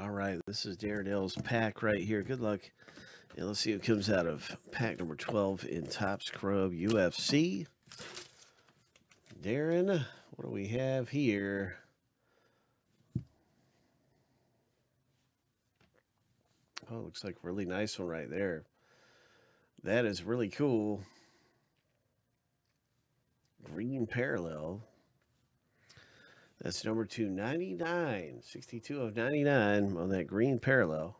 All right, this is Darren L's pack right here. Good luck. And let's see what comes out of pack number 12 in Topps Chrome UFC. Darren, what do we have here? Oh, looks like a really nice one right there. That is really cool. Green parallel. That's number 299. 62 of 99 on that green parallel.